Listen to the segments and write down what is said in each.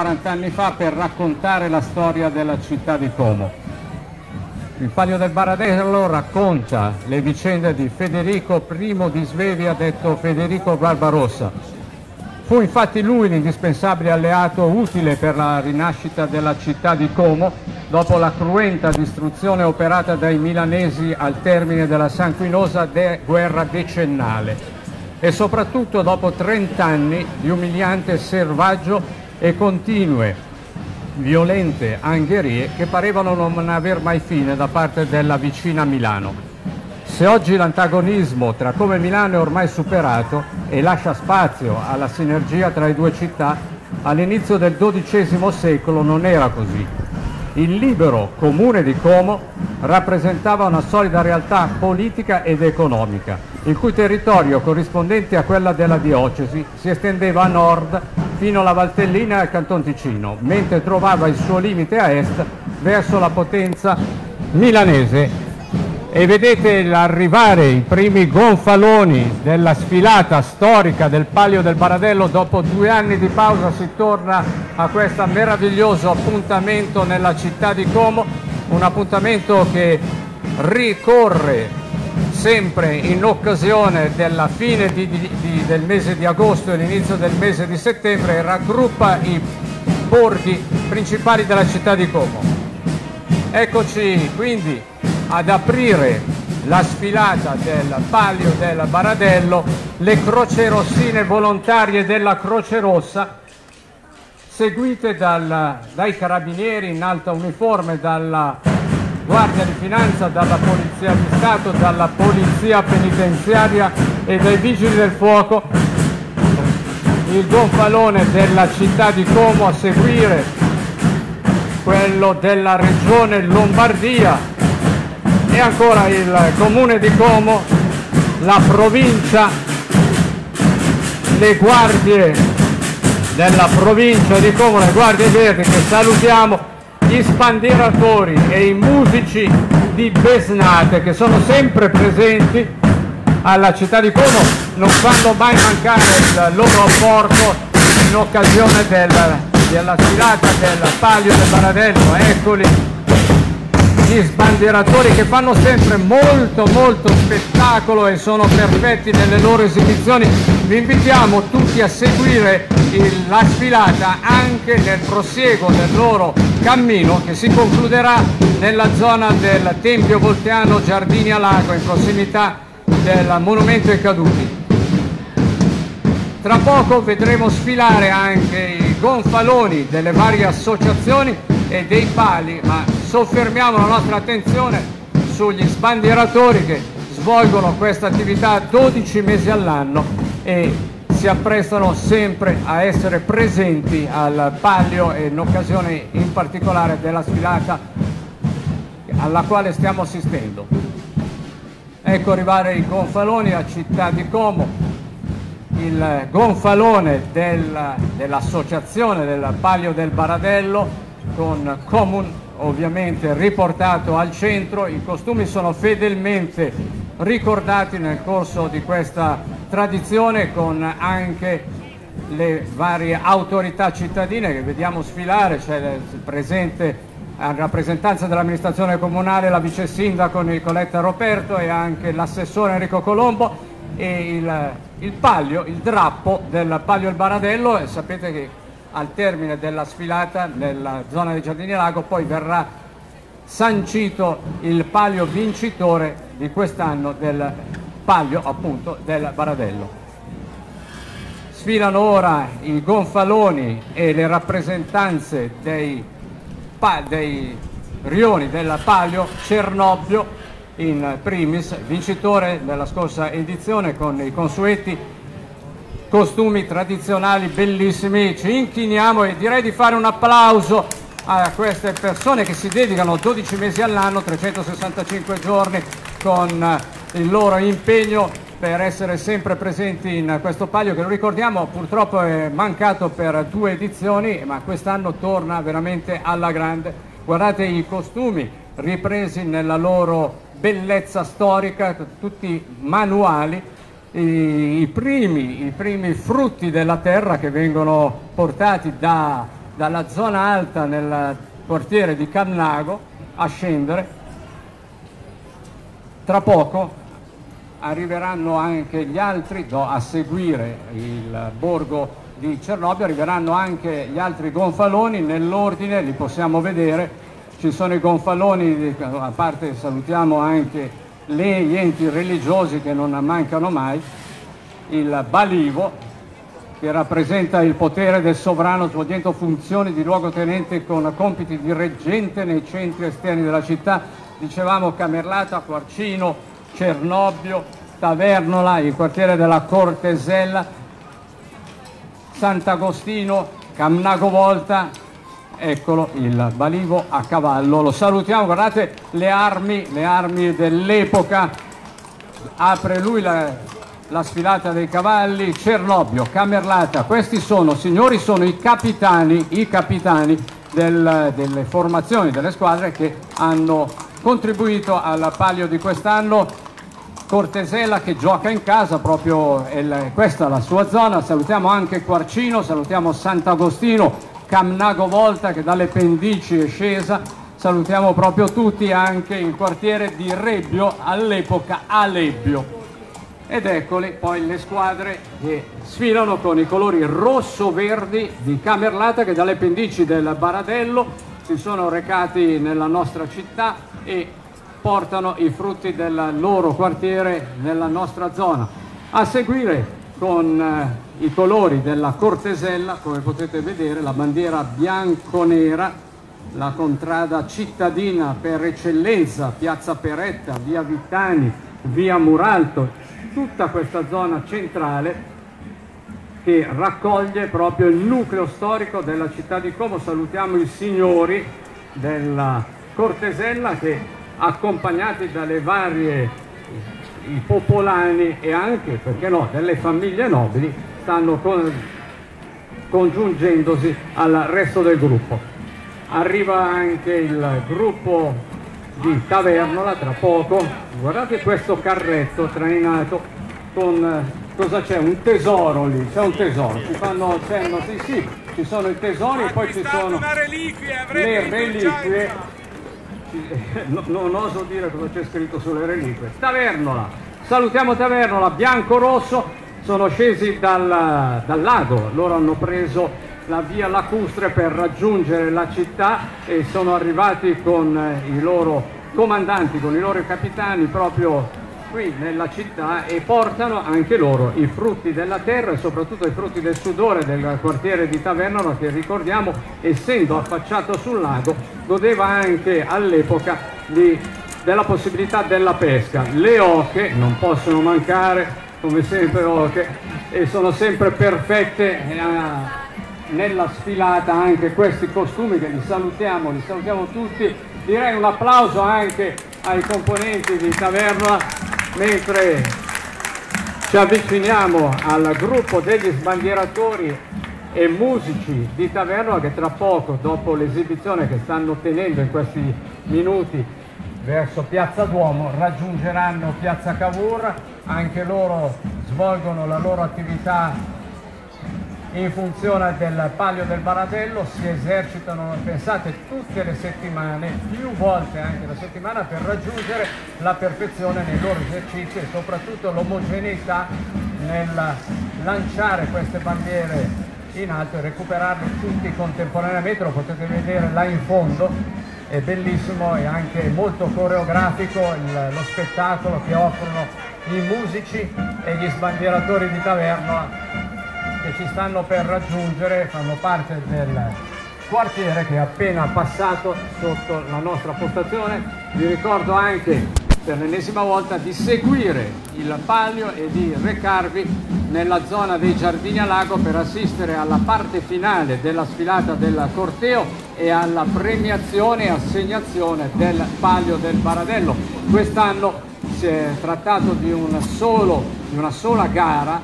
40 anni fa per raccontare la storia della città di Como. Il Palio del Baradello racconta le vicende di Federico I di Svevia, detto Federico Barbarossa. Fu infatti lui l'indispensabile alleato utile per la rinascita della città di Como dopo la cruenta distruzione operata dai milanesi al termine della sanguinosa de guerra decennale e soprattutto dopo 30 anni di umiliante servaggio e continue violente angherie che parevano non aver mai fine da parte della vicina Milano. Se oggi l'antagonismo tra Come Milano è ormai superato e lascia spazio alla sinergia tra le due città, all'inizio del XII secolo non era così. Il libero comune di Como rappresentava una solida realtà politica ed economica, il cui territorio, corrispondente a quella della diocesi, si estendeva a nord fino alla Valtellina e al Canton Ticino, mentre trovava il suo limite a est verso la potenza milanese. E vedete arrivare i primi gonfaloni della sfilata storica del Palio del Baradello, dopo due anni di pausa si torna a questo meraviglioso appuntamento nella città di Como, un appuntamento che ricorre sempre in occasione della fine di, di, del mese di agosto e l'inizio del mese di settembre raggruppa i borghi principali della città di Como. Eccoci quindi ad aprire la sfilata del Palio del Baradello, le croce rossine volontarie della Croce Rossa, seguite dal, dai carabinieri in alta uniforme, dalla Guardia di Finanza, dalla Polizia di Stato, dalla Polizia Penitenziaria e dai Vigili del Fuoco, il gonfalone della città di Como a seguire, quello della regione Lombardia e ancora il comune di Como, la provincia, le guardie della provincia di Como, le guardie verdi che salutiamo gli spandieratori e i musici di Besnate che sono sempre presenti alla città di Como non fanno mai mancare il loro apporto in occasione del, della sfilata del Palio del Baradello, eccoli gli sbandieratori che fanno sempre molto molto spettacolo e sono perfetti nelle loro esibizioni. Vi invitiamo tutti a seguire la sfilata anche nel prosieguo del loro cammino che si concluderà nella zona del Tempio Volteano Giardini a Lago in prossimità del Monumento ai Caduti. Tra poco vedremo sfilare anche i gonfaloni delle varie associazioni e dei pali, ma soffermiamo la nostra attenzione sugli sbandieratori che svolgono questa attività 12 mesi all'anno e si apprestano sempre a essere presenti al palio e in occasione in particolare della sfilata alla quale stiamo assistendo. Ecco arrivare i gonfaloni a Città di Como, il gonfalone del, dell'associazione del Palio del Baradello con Comun ovviamente riportato al centro, i costumi sono fedelmente ricordati nel corso di questa tradizione con anche le varie autorità cittadine che vediamo sfilare, c'è presente a rappresentanza dell'amministrazione comunale la vice sindaco Nicoletta Roberto e anche l'assessore Enrico Colombo e il, il palio, il drappo del palio Il Baradello. Sapete che al termine della sfilata nella zona dei Giardini Lago poi verrà sancito il palio vincitore di quest'anno del palio appunto del Baradello. Sfilano ora i gonfaloni e le rappresentanze dei, dei rioni del palio Cernobbio in primis, vincitore della scorsa edizione con i consueti costumi tradizionali bellissimi. Ci inchiniamo e direi di fare un applauso a queste persone che si dedicano 12 mesi all'anno, 365 giorni con il loro impegno per essere sempre presenti in questo palio che lo ricordiamo purtroppo è mancato per due edizioni ma quest'anno torna veramente alla grande. Guardate i costumi ripresi nella loro bellezza storica, tutti manuali i, i, primi, i primi frutti della terra che vengono portati da, dalla zona alta nel quartiere di Cannago a scendere. Tra poco arriveranno anche gli altri, a seguire il borgo di Cernobbio, arriveranno anche gli altri gonfaloni, nell'ordine li possiamo vedere, ci sono i gonfaloni, a parte salutiamo anche gli enti religiosi che non mancano mai, il Balivo che rappresenta il potere del sovrano svolgendo funzioni di luogotenente con compiti di reggente nei centri esterni della città, dicevamo Camerlata, Quarcino, Cernobbio, Tavernola, il quartiere della Cortesella, Sant'Agostino, Camnago Volta, eccolo il balivo a cavallo, lo salutiamo, guardate le armi, le armi dell'epoca, apre lui la, la sfilata dei cavalli, Cernobbio, Camerlata, questi sono, signori, sono i capitani, i capitani del, delle formazioni, delle squadre che hanno contribuito al palio di quest'anno. Cortesella che gioca in casa, proprio questa è la sua zona, salutiamo anche Quarcino, salutiamo Sant'Agostino, Camnago Volta che dalle pendici è scesa, salutiamo proprio tutti anche il quartiere di Rebbio, all'epoca Alebbio. Ed eccoli poi le squadre che sfilano con i colori rosso-verdi di Camerlata che dalle pendici del Baradello si sono recati nella nostra città e portano i frutti del loro quartiere nella nostra zona. A seguire con eh, i colori della Cortesella, come potete vedere, la bandiera bianco-nera, la contrada cittadina per eccellenza, Piazza Peretta, Via Vittani, Via Muralto, tutta questa zona centrale che raccoglie proprio il nucleo storico della città di Como. Salutiamo i signori della Cortesella che accompagnati dalle varie i popolani e anche, perché no, delle famiglie nobili stanno con, congiungendosi al resto del gruppo. Arriva anche il gruppo di Tavernola tra poco, guardate questo carretto trainato con cosa c'è? Un tesoro lì, c'è un tesoro, ci fanno cenno, sì sì, ci sono i tesori e poi ci sono le reliquie non oso dire cosa c'è scritto sulle reliquie. Tavernola, salutiamo Tavernola, bianco-rosso, sono scesi dal, dal, lago, loro hanno preso la via lacustre per raggiungere la città e sono arrivati con i loro comandanti, con i loro capitani proprio qui nella città e portano anche loro i frutti della terra e soprattutto i frutti del sudore del quartiere di Tavernolo che ricordiamo essendo affacciato sul lago godeva anche all'epoca della possibilità della pesca. Le oche non possono mancare come sempre oche e sono sempre perfette eh, nella sfilata anche questi costumi che li salutiamo, li salutiamo tutti. Direi un applauso anche ai componenti di Taverna mentre ci avviciniamo al gruppo degli sbandieratori e musici di Taverno che tra poco, dopo l'esibizione che stanno tenendo in questi minuti verso Piazza Duomo, raggiungeranno Piazza Cavour, anche loro svolgono la loro attività in funzione del palio del Baradello si esercitano, pensate, tutte le settimane, più volte anche la settimana per raggiungere la perfezione nei loro esercizi e soprattutto l'omogeneità nel lanciare queste bandiere in alto e recuperarle tutti contemporaneamente, lo potete vedere là in fondo, è bellissimo e anche molto coreografico il, lo spettacolo che offrono i musici e gli sbandieratori di taverna che ci stanno per raggiungere fanno parte del quartiere che è appena passato sotto la nostra postazione. Vi ricordo anche per l'ennesima volta di seguire il palio e di recarvi nella zona dei giardini a lago per assistere alla parte finale della sfilata del corteo e alla premiazione e assegnazione del palio del Baradello. Quest'anno si è trattato di, un solo, di una sola gara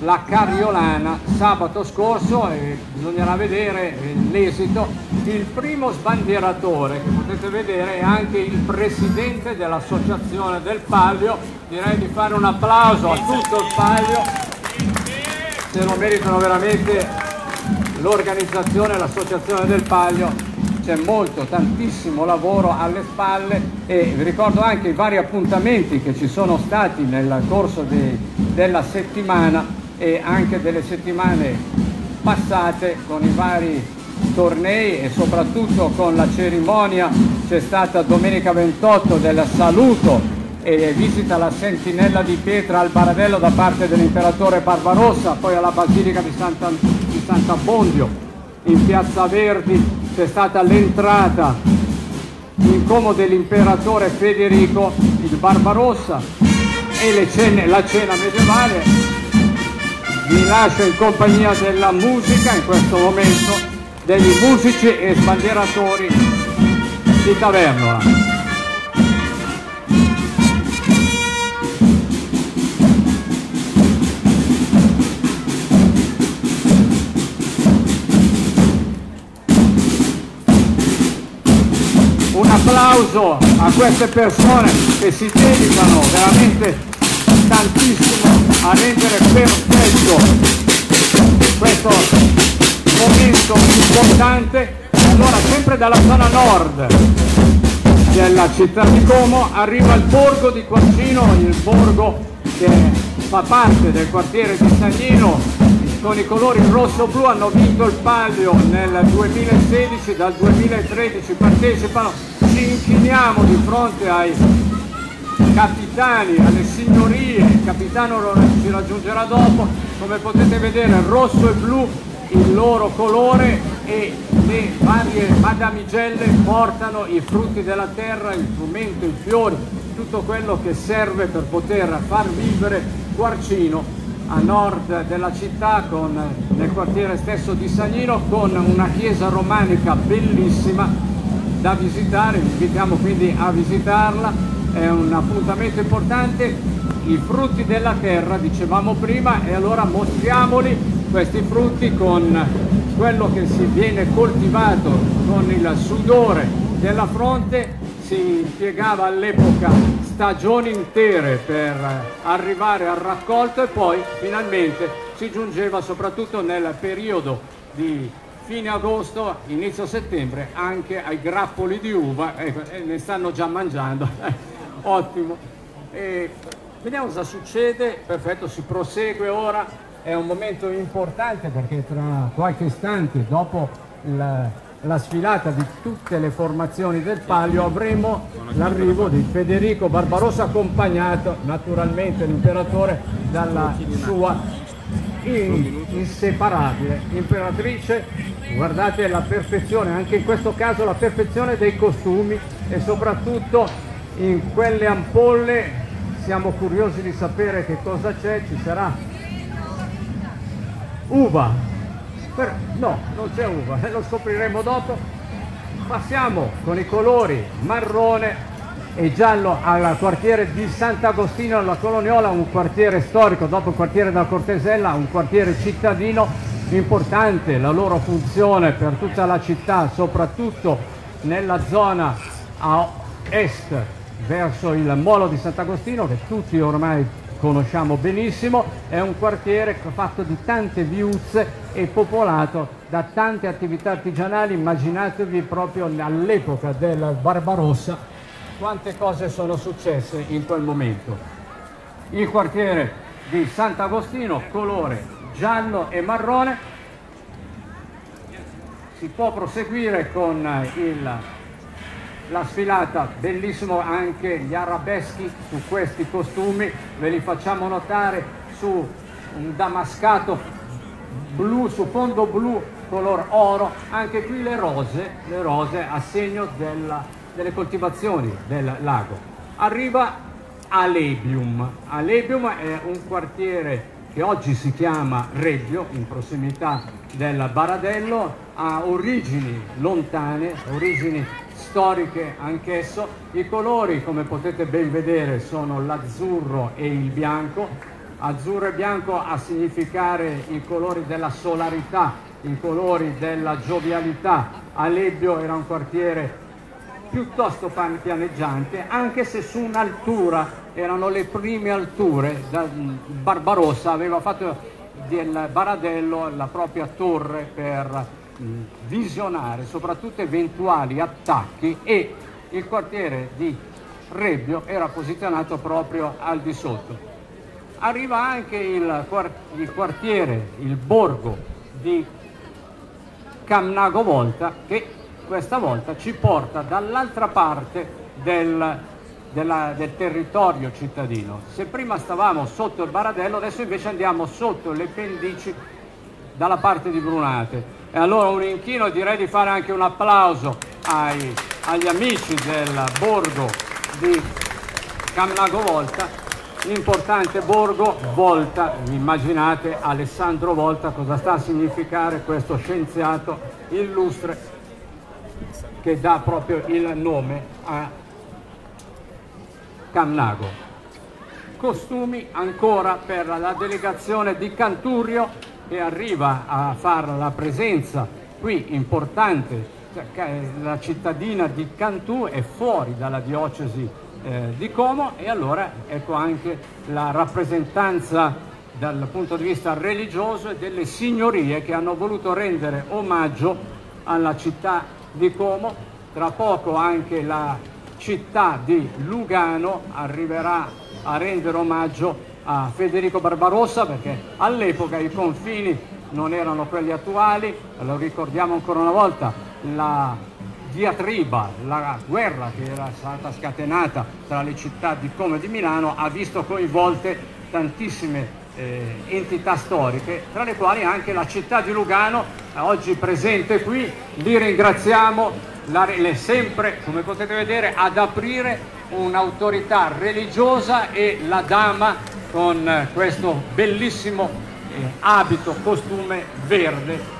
la Cariolana sabato scorso e bisognerà vedere l'esito. Il primo sbandieratore che potete vedere è anche il presidente dell'associazione del Palio. Direi di fare un applauso a tutto il Palio, se lo meritano veramente l'organizzazione, l'associazione del Palio, c'è molto, tantissimo lavoro alle spalle e vi ricordo anche i vari appuntamenti che ci sono stati nel corso di, della settimana e anche delle settimane passate con i vari tornei e soprattutto con la cerimonia c'è stata domenica 28 del saluto e visita la sentinella di pietra al Baradello da parte dell'imperatore Barbarossa, poi alla Basilica di, Santa, di Sant'Abbondio, in Piazza Verdi c'è stata l'entrata in como dell'imperatore Federico il Barbarossa e cene, la cena medievale. Vi lascio in compagnia della musica in questo momento, degli musici e sbandieratori di Tavernola. applauso a queste persone che si dedicano veramente tantissimo a rendere perfetto questo momento importante. Allora, sempre dalla zona nord della città di Como arriva il borgo di Quaccino, il borgo che fa parte del quartiere di Sagnino con i colori rosso-blu hanno vinto il palio nel 2016, dal 2013 partecipano ci inchiniamo di fronte ai capitani, alle signorie, il capitano ci raggiungerà dopo, come potete vedere rosso e blu il loro colore e le varie madamigelle portano i frutti della terra, il frumento, i fiori, tutto quello che serve per poter far vivere Quarcino a nord della città, con, nel quartiere stesso di Sagnino, con una chiesa romanica bellissima da visitare, vi invitiamo quindi a visitarla, è un appuntamento importante, i frutti della terra dicevamo prima e allora mostriamoli questi frutti con quello che si viene coltivato con il sudore della fronte. Si impiegava all'epoca stagioni intere per arrivare al raccolto e poi finalmente si giungeva soprattutto nel periodo di fine agosto, inizio settembre anche ai grappoli di uva, ecco, e ne stanno già mangiando, ottimo. E vediamo cosa succede, perfetto, si prosegue ora, è un momento importante perché tra qualche istante dopo la, la sfilata di tutte le formazioni del palio avremo l'arrivo di Federico Barbarossa accompagnato naturalmente l'imperatore dalla sua inseparabile imperatrice. Guardate la perfezione anche in questo caso la perfezione dei costumi e soprattutto in quelle ampolle siamo curiosi di sapere che cosa c'è ci sarà. Uva. Per... no non c'è uva lo scopriremo dopo. Passiamo con i colori marrone e giallo al quartiere di Sant'Agostino alla Coloniola, un quartiere storico, dopo il quartiere della Cortesella, un quartiere cittadino importante, la loro funzione per tutta la città, soprattutto nella zona a est verso il molo di Sant'Agostino che tutti ormai conosciamo benissimo, è un quartiere fatto di tante viuzze e popolato da tante attività artigianali, immaginatevi proprio all'epoca del Barbarossa quante cose sono successe in quel momento. Il quartiere di Sant'Agostino, colore giallo e marrone, si può proseguire con il, la sfilata, bellissimo anche gli arabeschi su questi costumi, ve li facciamo notare su un damascato blu, su fondo blu color oro, anche qui le rose, le rose a segno della delle coltivazioni del lago. Arriva Alebium. Alebium è un quartiere che oggi si chiama Reggio, in prossimità del Baradello, ha origini lontane, origini storiche anch'esso. I colori, come potete ben vedere, sono l'azzurro e il bianco. Azzurro e bianco a significare i colori della solarità, i colori della giovialità. Alebbio era un quartiere piuttosto pianeggiante, anche se su un'altura, erano le prime alture, Barbarossa aveva fatto del Baradello la propria torre per visionare soprattutto eventuali attacchi e il quartiere di Rebbio era posizionato proprio al di sotto. Arriva anche il, quartiere, il borgo di Camnago Volta che questa volta ci porta dall'altra parte del, della, del territorio cittadino. Se prima stavamo sotto il Baradello, adesso invece andiamo sotto le pendici dalla parte di Brunate. E allora un inchino direi di fare anche un applauso ai, agli amici del borgo di Camnago Volta, l'importante borgo Volta, immaginate Alessandro Volta cosa sta a significare questo scienziato illustre che dà proprio il nome a Camnago. Costumi ancora per la delegazione di Canturio che arriva a fare la presenza qui importante, cioè, la cittadina di Cantù è fuori dalla diocesi eh, di Como e allora ecco anche la rappresentanza dal punto di vista religioso e delle signorie che hanno voluto rendere omaggio alla città di Como. Tra poco anche la città di Lugano arriverà a rendere omaggio a Federico Barbarossa perché all'epoca i confini non erano quelli attuali, lo ricordiamo ancora una volta, la diatriba, la guerra che era stata scatenata tra le città di Como e di Milano ha visto coinvolte tantissime eh, entità storiche, tra le quali anche la città di Lugano, oggi presente qui, li ringraziamo la, le, sempre, come potete vedere, ad aprire un'autorità religiosa e la dama con questo bellissimo eh, abito, costume verde.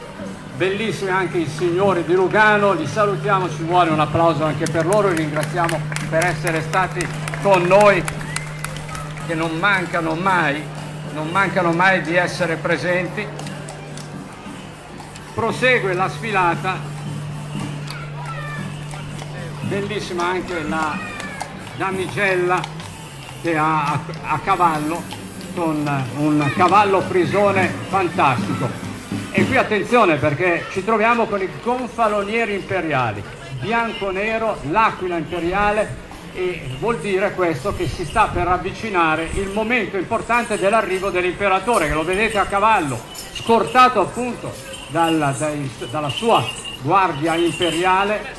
Bellissimi anche i signori di Lugano, li salutiamo, ci vuole un applauso anche per loro, li ringraziamo per essere stati con noi, che non mancano mai, non mancano mai di essere presenti. Prosegue la sfilata bellissima anche la damigella che ha a, a cavallo con un cavallo prisone fantastico. E qui attenzione perché ci troviamo con i gonfalonieri imperiali. Bianco-nero, l'aquila imperiale e vuol dire questo che si sta per avvicinare il momento importante dell'arrivo dell'imperatore che lo vedete a cavallo scortato appunto dalla, dai, dalla sua guardia imperiale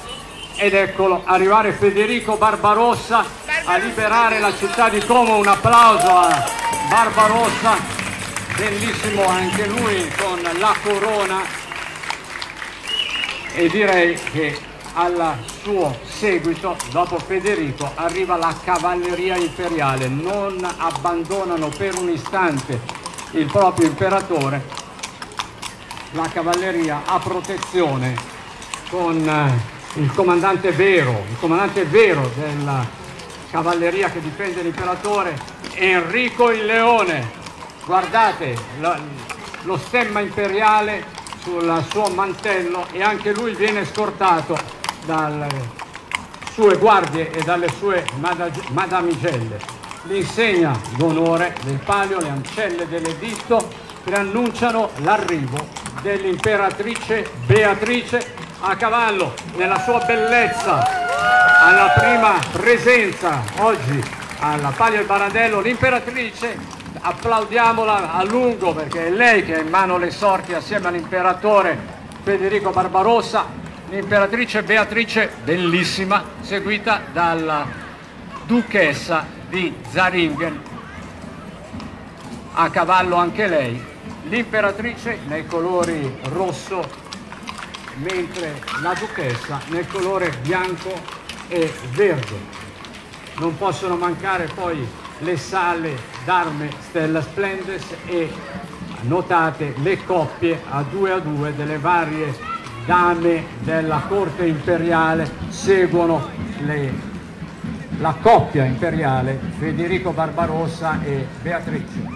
ed eccolo arrivare Federico Barbarossa a liberare la città di Como, un applauso a Barbarossa, bellissimo anche lui con la corona. E direi che al suo seguito, dopo Federico, arriva la cavalleria imperiale, non abbandonano per un istante il proprio imperatore, la cavalleria a protezione con il comandante vero, il comandante vero della cavalleria che difende l'imperatore, Enrico il Leone. Guardate lo, lo stemma imperiale sul suo mantello e anche lui viene scortato dalle sue guardie e dalle sue madamigelle. L'insegna d'onore del palio, le ancelle dell'editto preannunciano l'arrivo dell'imperatrice Beatrice a cavallo nella sua bellezza alla prima presenza oggi alla Paglia del Baradello l'imperatrice. Applaudiamola a lungo perché è lei che ha in mano le sorti assieme all'imperatore Federico Barbarossa l'imperatrice Beatrice bellissima seguita dalla duchessa di Zaringen. A cavallo anche lei l'imperatrice nei colori rosso mentre la duchessa nel colore bianco e verde. Non possono mancare poi le sale d'arme Stella Splendes e notate le coppie a due a due delle varie dame della corte imperiale seguono le, la coppia imperiale Federico Barbarossa e Beatrice.